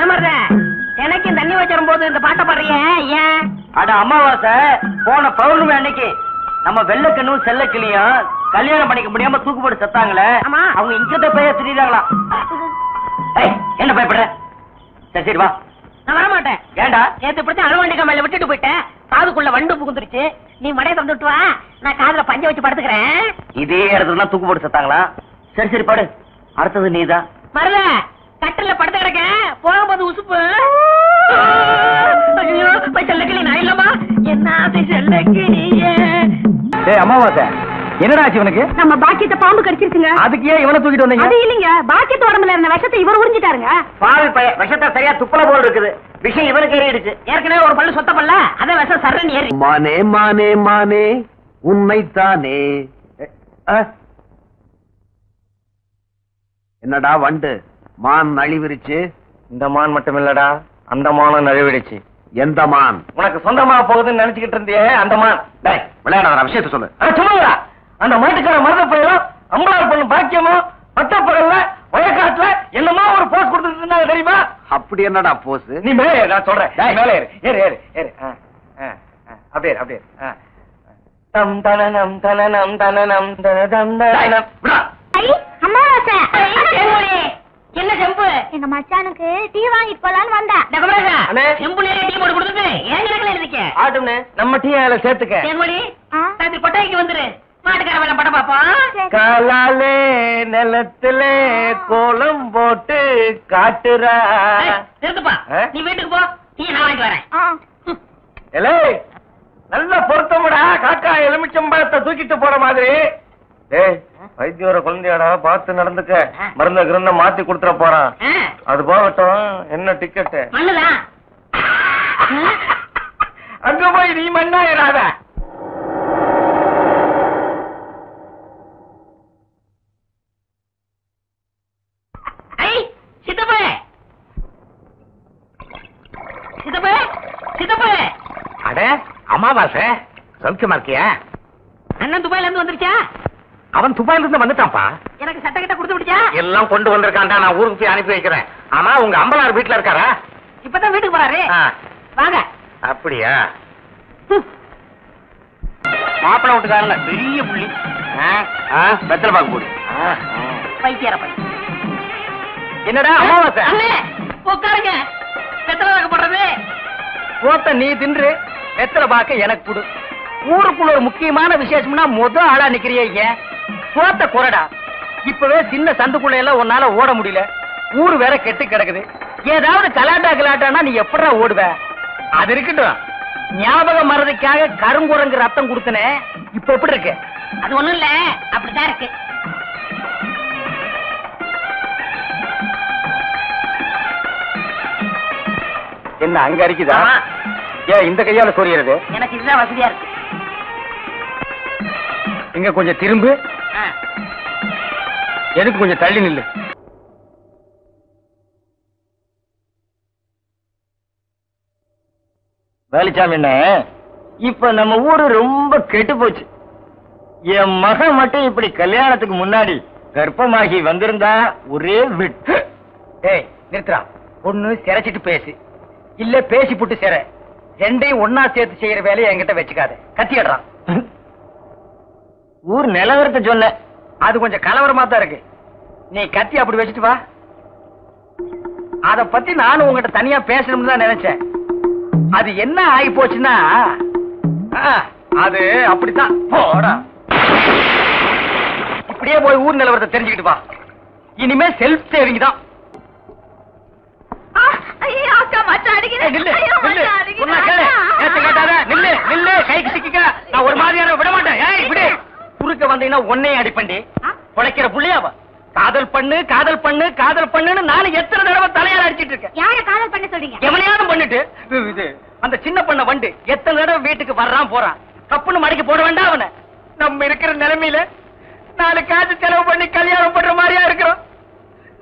ஏமர்ற எனக்கு தண்ணி வச்சிரும் போது இந்த பாட்டை பாடுறிய ஏன்? அட அமாவாசை போன பௌர்ணமி அன்னைக்கு நம்ம வெள்ளக்கண்ணும் செல்லக்கிளியும் கல்யாணம் பண்ணிக்க முடியாம தூக்கு போட்டு செத்தாங்களே ஆமா. அவங்க இங்கத போய் திரியுறாங்களாம் ஏய், என்ன பயப்படுற? சரி சரி வா. நான் வர மாட்டேன் ஏண்டா? நேத்து பிடிச்ச அழுவண்டிக்க மேல விட்டுட்டு போயிட்டேன். காதுக்குள்ள வண்டு புகுந்துருச்சு. நீ மடைய தந்து விட்டு வா. நான் காதுல பஞ்ச வச்சு படுத்துக்கிறேன். இதே இடத்துல தூக்கு போட்டு செத்தாங்களா? சரி சரி பாடு. அடுத்தது நீதான். மருத கட்டில படுத்து கிடக்க போகும்போது உசுப்பு. ஐயோ போய் செல்லக்கிளி நான் இல்லம்மா. என்ன ஆசை செல்லக்கிளியே? டேய் அமாவாசை. என்னடா ஆச்சு இவனுக்கு? நம்ம பாக்கியத்தை பாம்பு கடிச்சிருச்சுங்க. அதுக்கு ஏன் இவனை தூக்கிட்டு வந்தீங்க. அது இல்லைங்க. பாக்கியத்து உடம்புல இருந்த விஷத்தை இவர் உறிஞ்சிட்டாருங்க. பாவி பையன் விஷத்தை சரியா துப்பல போல் இருக்குது. விஷயம் இவனுக்கு ஏறிடுச்சு. ஏற்கனவே ஒரு பல்லு சொத்த பல்ல அதான் விஷம் சரண் ஏறி. மானே மானே மானே உண்மைத்தானே? என்னடா வண்டு? மான் நழிவிருச்சு இந்த மான் மட்டும் இல்லடா அந்த மானும் நழுவிடுச்சு எந்த மான்? உனக்கு சொந்தமா போகுதுன்னு நினைச்சுக்கிட்டு இருந்தியே அந்த மான். டேய், விளையாடாத விஷயத்த சொல்லு. அட சும்மாடா அந்த மாட்டுக்கார மருத பயிலும் அம்பளார் பொண்ணு பாக்கியமும் பட்டப்பகல்ல வயக்காட்டுல என்னமோ ஒரு போஸ்ட் கொடுத்துட்டு இருந்தாங்க தெரியுமா? அப்படி என்னடா போஸ் நீ மேலே நான் சொல்றேன். நீ மேலே ஏறு. ஏறு ஏறு ஏறு. அப்படியே அப்படியே. தம் தனனம் தனனம் தனனம் தனதம் தனனம். விடா. என்ன செம்பு? எங்க மச்சானுக்கு டீ வாங்கிட்டு போலான்னு அண்ணே. செம்பு நேரே டீ போட்டு கொடுத்துட்டு ஏன் கணக்குல இருக்க ஆட்டும்னே நம்ம டீ அதுல சேர்த்துக்க. தேன்மொழி? ராத்திரி கொட்டாய்க்கு வந்துரு. படம் பாப்போம் காலாலே நிலத்திலே கோலம் போட்டு காட்டுறா. ஆ? நீ வீட்டுக்கு போ. டீ நான் வாங்கிட்டு வரேன். நல்ல பொருத்தமுடா. காக்கா எலுமிச்சம்பழத்தை தூக்கிட்டு போற மாதிரி. ஏய் வைத்தியோர குழந்தையாடா பார்த்து நடந்துக்க. மருந்த கிருந்த மாத்தி கொடுத்துட போறான். அது போகட்டும். என்ன டிக்கெட் அங்க போய் நீ மண்ணாயிராத அட அமாவாசை. சௌக்கியமா இருக்கியா? அண்ணன் துபாயில இருந்து வந்துருச்சா? அவன் துபாயில இருந்து வந்துட்டான்ப்பா. எனக்கு சட்டை கிட்ட கொடுத்து விடுச்சா எல்லாம் கொண்டு வந்திருக்கான்டா நான் ஊருக்கு போய் அனுப்பி வைக்கிறேன். ஆமா உங்க அம்பலார் வீட்டுல இருக்காரா? இப்பதான் வீட்டுக்கு போறாரு. வாங்க. அப்படியா? மாப்பிள்ள வீட்டுக்காரங்க பெரிய புள்ளி. வெத்தலை பாக்கு போடு. பைத்தியார பை என்னடா அமாவாசை? அண்ணே உட்காருங்க. எத்தனை வாங்க போடுறது. போத்த நீ தின்று வெத்தலை பாக்க எனக்கு கொடு. ஊருக்குள்ள ஒரு முக்கியமான விசேஷம்னா முத ஆளா நிக்கிறியே ஏன் போத்த குறடா இப்பவே சின்ன சந்துக்குள்ள எல்லாம் உன்னால ஓட முடியல. ஊரு வேற கெட்டு கிடக்குது. ஏதாவது கலாட்டா கலாட்டானா நீ எப்படா ஓடுவ? அது இருக்கட்டும். ஞாபக மறதிக்காக கருங்குரங்கு ரத்தம் கொடுத்தனே. இப்ப எப்படி இருக்கு? அது ஒண்ணும் இல்ல. அப்படிதான் இருக்கு. என்ன அங்க அரிக்குதா? ஆமா. ஏன் இந்த கையால சொரியறது எனக்கு இதுதான் வசதியா இருக்கு. இங்க கொஞ்சம் திரும்பு. ஆ. எதுக்கு கொஞ்சம் தள்ளி நில்லு. வேலிச்சாமி என்ன இப்ப நம்ம ஊரு ரொம்ப கெட்டு போச்சு. என் மகன் மட்டும் இப்படி கல்யாணத்துக்கு முன்னாடி கர்ப்பமாகி வந்திருந்தா ஒரே விட்டு ஏய் நிறுத்துறா ஒண்ணு சிரைச்சிட்டு பேசு. இல்ல பேசி புட்டு சிற. ரெண்டையும் ஒன்னா சேர்த்து செய்யற வேலையை என்கிட்ட வச்சுக்காத. கத்திடுறான் ஊர் நிலவரத்தை சொன்ன. அது கொஞ்சம் கலவரமா தான் இருக்கு. நீ கத்தி அப்படி வச்சுட்டு வா. அத பத்தி நானும் உங்ககிட்ட தனியா பேசணும்னு தான் நினைச்சேன். அது என்ன ஆகி போச்சுன்னா அது அப்படித்தான். போடா. இப்படியே போய் ஊர் நிலவரத்தை தெரிஞ்சுக்கிட்டு வா. இனிமே செல்ஃப் சேவிங் தான். கைக்கு சிக்கிக்க. நான் ஒரு மாதிரியான விட மாட்டேன். குறுக்க வந்தீங்கன்னா உன்னையும் அடிப்பண்டி உழைக்கிற புள்ளையாவ? காதல் பண்ணு காதல் பண்ணு காதல் பண்ணுன்னு நானும் எத்தனை தடவை தலையால அடிச்சிட்டு இருக்கேன். யார காதல் பண்ண சொல்றீங்க? எவனையாவது பண்ணிட்டு இது, இது அந்த சின்ன பண்ண வண்டு எத்தனை தடவை வீட்டுக்கு வர்றான் போறான். கப்புன்னு மடிக்கு போட வேண்டாம் அவனை. நம்ம இருக்கிற நிலைமையில நாலு காசு செலவு பண்ணி கல்யாணம் பண்ற மாதிரியா இருக்கிறோம்.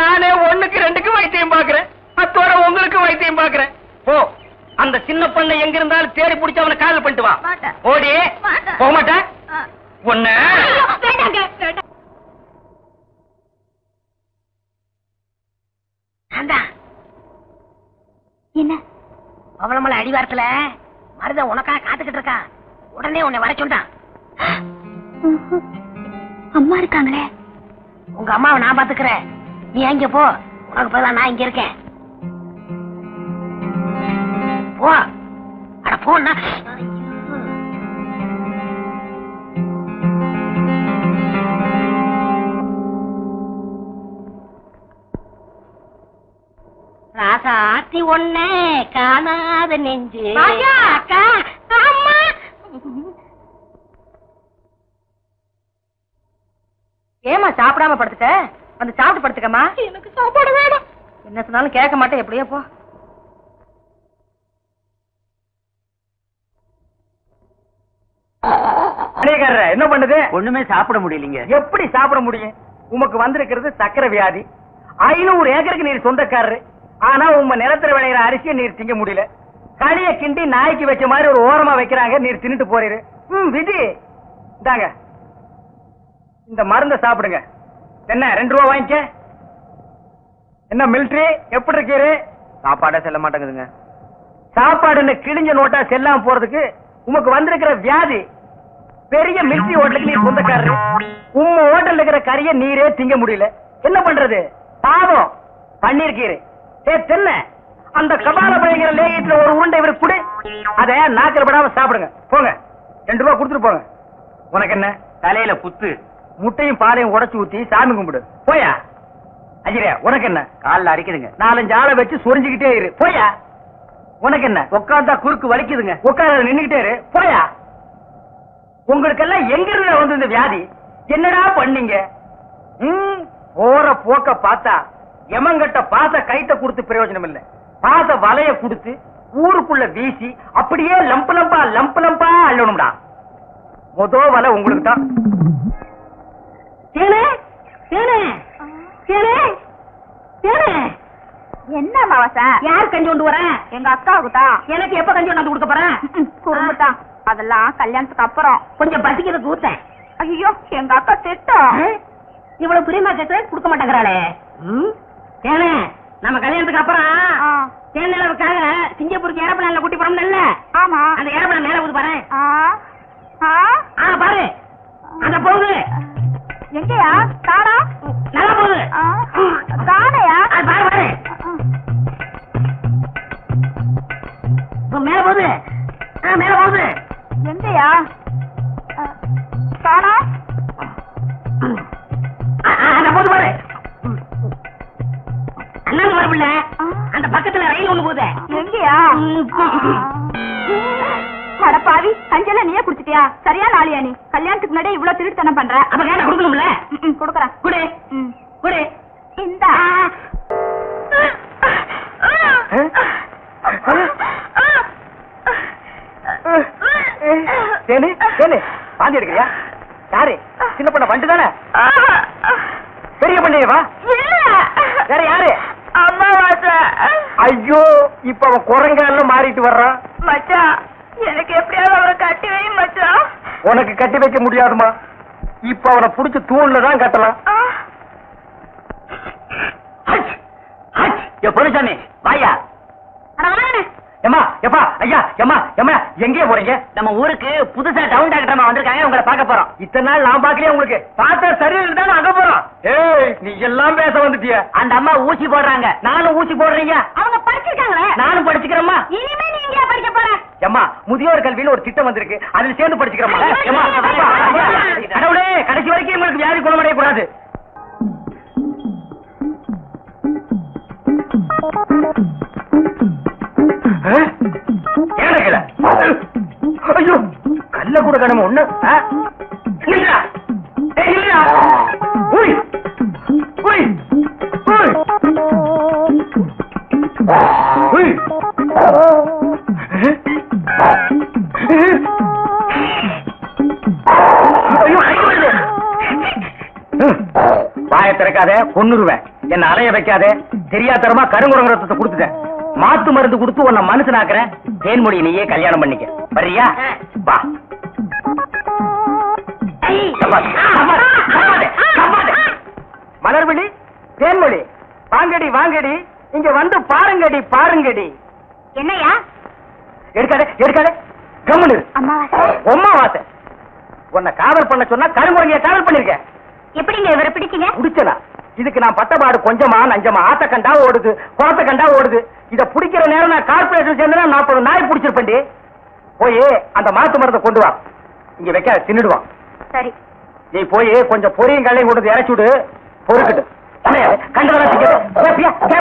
நானே ஒண்ணுக்கு ரெண்டுக்கு வைத்தியம் பாக்குறேன் அத்தோட உங்களுக்கு வைத்தியம் பாக்குறேன் போ. அந்த சின்ன பண்ணை எங்க இருந்தாலும் தேடி பிடிச்சு அவனை காதல் பண்ணிட்டு வா. ஓடி. போக மாட்டேன். தான் என்ன? பவளமலை அடிவாரத்துல மருத உனக்காக காத்துக்கிட்டு இருக்கான் உடனே உன்னை வர சொன்னான் அம்மா இருக்காங்களே. உங்க அம்மாவை நான் பாத்துக்கிறேன். நீ அங்க போ. உனக்கு பதிலா நான் இங்க இருக்கேன். போ. அட போன்னா. ராசாத்தி ஒண்ணே காணாத நெஞ்சு. ராஜா! அக்கா அம்மா. ஏமா சாப்பிடாம படுத்துட்ட? வந்து சாப்பிட்டு படுத்துக்கமா எனக்கு சாப்பாடு வேணும். என்ன சொன்னாலும் கேட்க மாட்டேன். எப்படியோ போ. என்ன பண்ணுது? ஒண்ணுமே சாப்பிட முடியலீங்க. எப்படி சாப்பிட முடியும்? உமக்கு வந்திருக்கிறது சக்கரை வியாதி. ஐநூறு ஏக்கருக்கு நீர் சொந்தக்காரரு. ஆனா உங்க நிலத்துல விளையிற அரிசியை நீர் திங்க முடியல. களிய கிண்டி நாய்க்கு வச்ச மாதிரி ஒரு ஓரமா வைக்கிறாங்க நீர் தின்னுட்டு போறீரு. ம் விதி. இந்தாங்க. இந்த மருந்த சாப்பிடுங்க. என்ன ரெண்டு ரூபா வாங்கிக்க? என்ன மிலிட்ரி எப்படி இருக்கீரு? சாப்பாடே செல்ல மாட்டேங்குதுங்க. சாப்பாடுன்னு கிழிஞ்ச நோட்டா செல்லாம போறதுக்கு உமக்கு வந்திருக்கிற வியாதி. பெரிய மிலிட்டரி ஹோட்டலுக்கு நீ சொந்தக்காரரு. உம்ம ஹோட்டல்ல இருக்கிற கறிய நீரே திங்க முடியல. என்ன பண்றது? பாவம். பண்ணிருக்கீரு. ஏ தென்ன. அந்த கபால பயங்கர லேகியத்துல ஒரு உருண்டை இவருக்கு குடு. அத நாக்கில் படாம சாப்பிடுங்க. போங்க. ரெண்டு ரூபா கொடுத்துட்டு போங்க. உனக்கு என்ன? தலையில புத்து முட்டையும் பாலையும் உடைச்சு ஊத்தி சாமி கும்பிடு. போயா? அஜிரே உனக்கு என்ன? கால்ல அடிக்குதுங்க. நாலஞ்சு ஆளை வச்சு சொரிஞ்சுக்கிட்டே இரு. போயா? உனக்கு என்ன? உட்காந்தா குறுக்கு வலிக்குதுங்க. உட்கார நின்னுகிட்டே இரு. போயா? உங்களுக்கெல்லாம் எங்க இருந்து வந்து இந்த வியாதி? என்னடா பண்ணீங்க? போற போக்க பார்த்தா எமங்கட்ட பாச கைத்த கொடுத்து பிரயோஜனம் இல்ல பாச வலைய கொடுத்து ஊருக்குள்ள வீசி அப்படியே லம்பு லம்பா லம்பு லம்பா அள்ளணும்டா. மொத வலை உங்களுக்கு தான். என்ன மாவாசா யார் கஞ்சி கொண்டு வர? எங்க அக்காவுக்கு தான். எனக்கு எப்ப கஞ்சி கொண்டாந்து கொடுக்க போறேன் அதெல்லாம் கல்யாணத்துக்கு அப்புறம். கொஞ்சம் பசிக்கிறது ஊத்தேன் ஐயோ எங்க அக்கா திட்டம் இவ்வளவு பிரியமா கேட்கிறேன் கொடுக்க மாட்டேங்கிறாளே. தேனே நம்ம கல்யாணத்துக்கு அப்புறம் ஆ. தேன் நிலவுக்காக சிங்கப்பூருக்கு ஏரோப்ளான்ல கூட்டி போறோம்ல ஆமா. அந்த ஏரோப்ளான் மேல ஊது பாரு. ஆ. பாரு. அந்த போகுது. எங்கயா? தாடா நல்லா போகுது. தானையா? அது பாரு பாரு. மேல போகுது. ஆ, மேல போகுது. எங்கயா? பாவி கஞ்செல்லாம் நீயே குடுத்துட்டியா சரியா நாளியா நீ? கல்யாணத்துக்கு முன்னாடி இவ்வளவு திருட்டுத்தனம் பண்ற. அப்ப கேட்ட கொடுக்கணும்ல? கொடுக்கறேன். குடு. இப்ப அவன் குரங்கால மாறிட்டு வர்றான் மச்சான் எனக்கு எப்படியாவது அவரை கட்டி வை மச்சான் உனக்கு கட்டி வைக்க முடியாதுமா. இப்ப அவனை புடிச்சு தூண்ல தான் கட்டலாம். பொருசாமி வாயா. ஏமா எப்பா ஐயா ஏமா ஏமா எங்கே போறீங்க? நம்ம ஊருக்கு புதுசா டவுன் டாக்டர் அம்மா வந்திருக்காங்க உங்களை பார்க்க போறோம். இத்தனை நாள் நான் பாக்கலையே உங்களுக்கு. பார்த்தா சரியில்லை தானே அங்க போறோம். ஏய் நீ எல்லாம் பேச வந்துட்டிய. அந்த அம்மா ஊசி போடுறாங்க. நானும் ஊசி போடுறீங்க. அவங்க படிச்சிருக்காங்களே? நானும் படிச்சுக்கிறேம்மா. இனிமே நீ எங்கேயா படிக்க போற? ஏம்மா முதியோர் கல்வின்னு ஒரு திட்டம் வந்திருக்கு. அதுல சேர்ந்து படிச்சுக்கிறோமா ஏம்மா, அப்பா, ஐயா, கடவுளே கடைசி வரைக்கும் உங்களுக்கு வியாதி குணமடைய கூடாது. கை வருது. வாயை திறக்காத கொன்னுருவேன். என்ன அலைய வைக்காதே. தெரியாதரமா கருங்குரங்க ரத்தத்தை கொடுத்துட்டேன். மாத்து மருந்து கொடுத்து உன்னை மனுஷனாக்குறேன். தேன்மொழி நீயே கல்யாணம் பண்ணிக்க. வர்றியா? வா. மலர்விழி தேன்மொழி. வாங்கடி வாங்கடி. இங்க வந்து பாருங்கடி பாருங்கடி. என்னையா எடுக்காதே எடுக்காதே. கம்முனு. அம்மாவாசை? உன்னை காதல் பண்ண சொன்னா கருங்குழந்தைய காதல் பண்ணிருக்க. எப்படிங்க இவரை பிடிச்சீங்க? புடிச்சனா இதுக்கு நான் பட்டபாடு கொஞ்சமா நஞ்சமா. ஆத்த கண்டா ஓடுது குளத்த கண்டா ஓடுது. இத புடிக்கிற நேரம் நான் கார்பரேஷன் சேர்ந்தா நாற்பது நாய் புடிச்சிருப்பேன்டி. போய் அந்த மாத்து மருந்தை கொண்டு வா. இங்க வைக்க தின்னுடுவான். சரி. நீ போய் கொஞ்சம் பொரியும் கல்லையும் கொண்டு வந்து இறச்சி விடு பொறுக்கிட்டு. கேப்பியா?